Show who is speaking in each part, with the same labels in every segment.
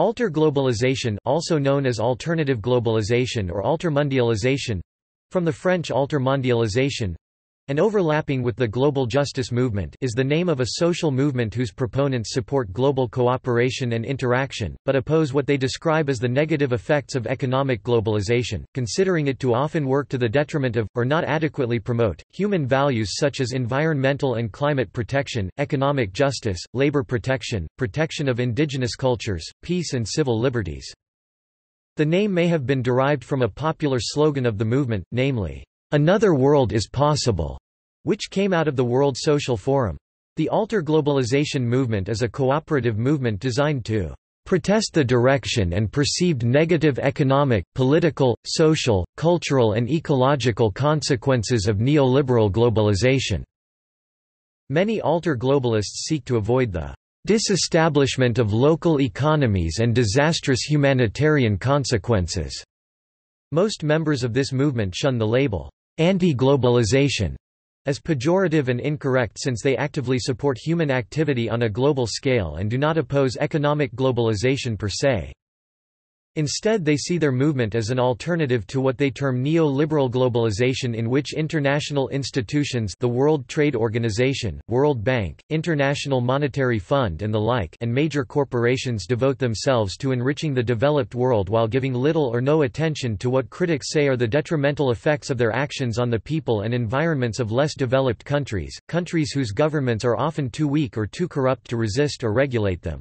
Speaker 1: Alter globalization also known as alternative globalization or altermondialisation from the French altermondialisation and overlapping with the global justice movement is the name of a social movement whose proponents support global cooperation and interaction, but oppose what they describe as the negative effects of economic globalization, considering it to often work to the detriment of, or not adequately promote, human values such as environmental and climate protection, economic justice, labor protection, protection of indigenous cultures, peace and civil liberties. The name may have been derived from a popular slogan of the movement, namely, Another world is possible, which came out of the World Social Forum. The Alter Globalization movement is a cooperative movement designed to protest the direction and perceived negative economic, political, social, cultural and ecological consequences of neoliberal globalization." Many alter globalists seek to avoid the disestablishment of local economies and disastrous humanitarian consequences. Most members of this movement shun the label anti-globalization as pejorative and incorrect since they actively support human activity on a global scale and do not oppose economic globalization per se. Instead they see their movement as an alternative to what they term neo-liberal globalization in which international institutions the World Trade Organization, World Bank, International Monetary Fund and the like and major corporations devote themselves to enriching the developed world while giving little or no attention to what critics say are the detrimental effects of their actions on the people and environments of less developed countries, countries whose governments are often too weak or too corrupt to resist or regulate them.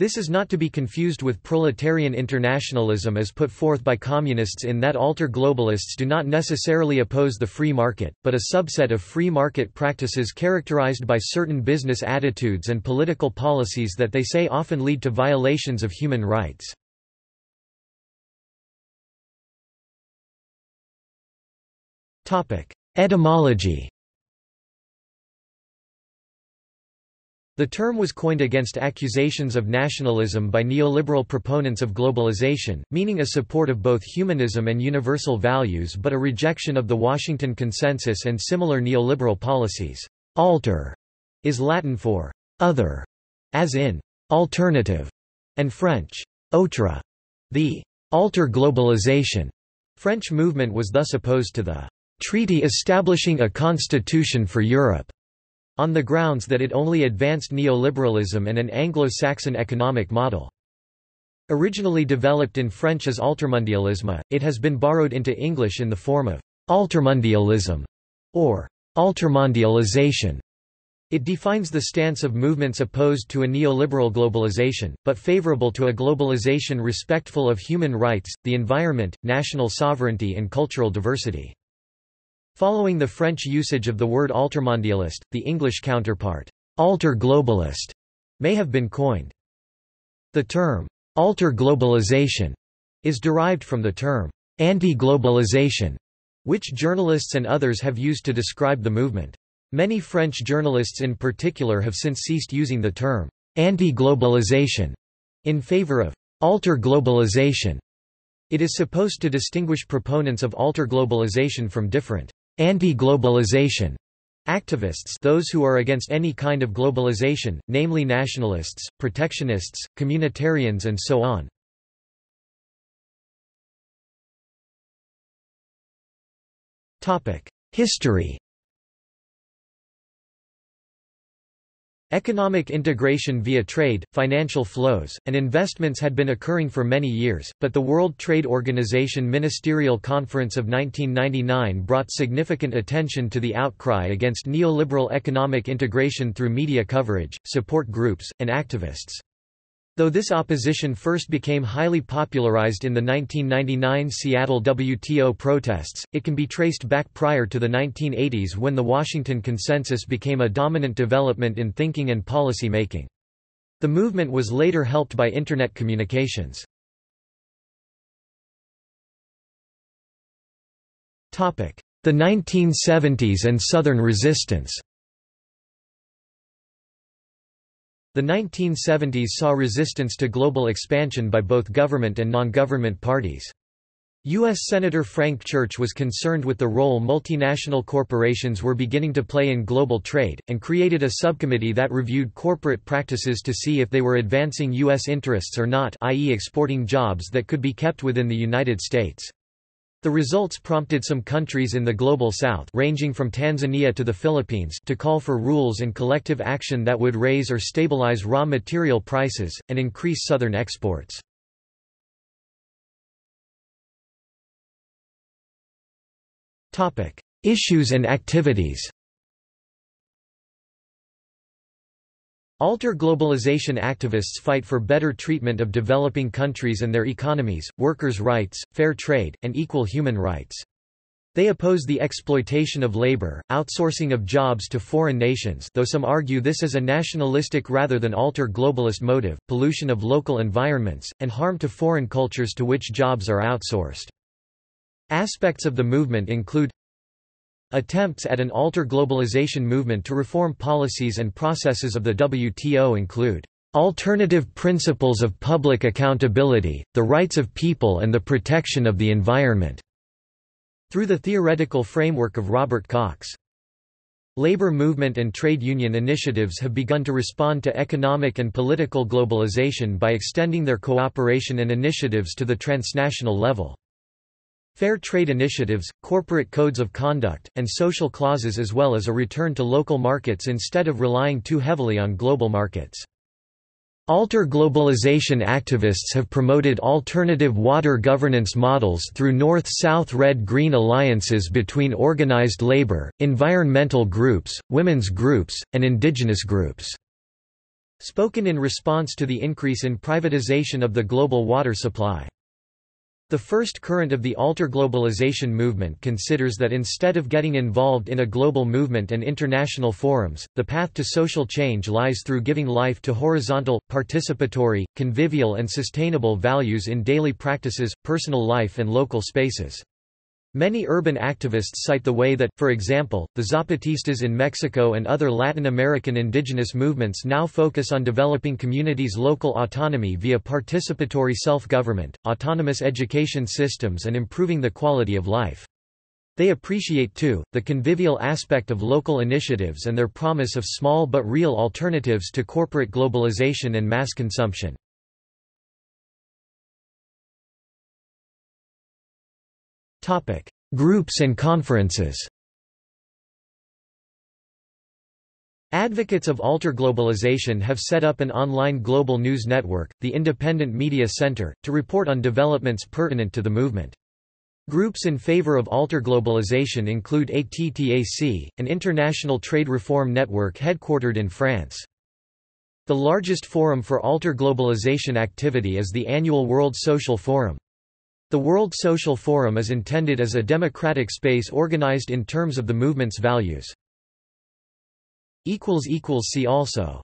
Speaker 1: This is not to be confused with proletarian internationalism as put forth by communists in that alter globalists do not necessarily oppose the free market, but a subset of free market practices characterized by certain business attitudes and political policies that they say often lead to violations of human rights. Etymology The term was coined against accusations of nationalism by neoliberal proponents of globalization, meaning a support of both humanism and universal values but a rejection of the Washington Consensus and similar neoliberal policies. Alter is Latin for other, as in alternative, and French autre. The alter globalization French movement was thus opposed to the treaty establishing a constitution for Europe on the grounds that it only advanced neoliberalism and an Anglo-Saxon economic model. Originally developed in French as altermondialisme, it has been borrowed into English in the form of altermondialism or altermondialization. It defines the stance of movements opposed to a neoliberal globalization, but favorable to a globalization respectful of human rights, the environment, national sovereignty and cultural diversity. Following the French usage of the word altermondialist, the English counterpart, alter globalist, may have been coined. The term, alter globalization, is derived from the term, anti-globalization, which journalists and others have used to describe the movement. Many French journalists in particular have since ceased using the term, anti-globalization, in favor of alter globalization. It is supposed to distinguish proponents of alter globalization from different Anti-globalization activists those who are against any kind of globalization, namely nationalists, protectionists, communitarians and so on. History Economic integration via trade, financial flows, and investments had been occurring for many years, but the World Trade Organization Ministerial Conference of 1999 brought significant attention to the outcry against neoliberal economic integration through media coverage, support groups, and activists. Though this opposition first became highly popularized in the 1999 Seattle WTO protests, it can be traced back prior to the 1980s when the Washington Consensus became a dominant development in thinking and policy making. The movement was later helped by Internet communications. The 1970s and Southern resistance The 1970s saw resistance to global expansion by both government and non-government parties. U.S. Senator Frank Church was concerned with the role multinational corporations were beginning to play in global trade, and created a subcommittee that reviewed corporate practices to see if they were advancing U.S. interests or not i.e. exporting jobs that could be kept within the United States. The results prompted some countries in the Global South ranging from Tanzania to the Philippines to call for rules and collective action that would raise or stabilize raw material prices, and increase Southern exports. Issues and activities Alter globalization activists fight for better treatment of developing countries and their economies, workers' rights, fair trade, and equal human rights. They oppose the exploitation of labor, outsourcing of jobs to foreign nations though some argue this is a nationalistic rather than alter globalist motive, pollution of local environments, and harm to foreign cultures to which jobs are outsourced. Aspects of the movement include Attempts at an alter globalization movement to reform policies and processes of the WTO include alternative principles of public accountability, the rights of people and the protection of the environment, through the theoretical framework of Robert Cox. Labor movement and trade union initiatives have begun to respond to economic and political globalization by extending their cooperation and initiatives to the transnational level. Fair trade initiatives, corporate codes of conduct, and social clauses as well as a return to local markets instead of relying too heavily on global markets. Alter globalization activists have promoted alternative water governance models through North-South Red-Green alliances between organized labor, environmental groups, women's groups, and indigenous groups. Spoken in response to the increase in privatization of the global water supply. The first current of the alter globalization movement considers that instead of getting involved in a global movement and international forums, the path to social change lies through giving life to horizontal, participatory, convivial and sustainable values in daily practices, personal life and local spaces. Many urban activists cite the way that, for example, the Zapatistas in Mexico and other Latin American indigenous movements now focus on developing communities' local autonomy via participatory self-government, autonomous education systems and improving the quality of life. They appreciate too, the convivial aspect of local initiatives and their promise of small but real alternatives to corporate globalization and mass consumption. Topic: Groups and conferences. Advocates of alter globalization have set up an online global news network, the Independent Media Center, to report on developments pertinent to the movement. Groups in favor of alter globalization include ATTAC, an international trade reform network headquartered in France. The largest forum for alter globalization activity is the annual World Social Forum. The World Social Forum is intended as a democratic space organized in terms of the movement's values. See also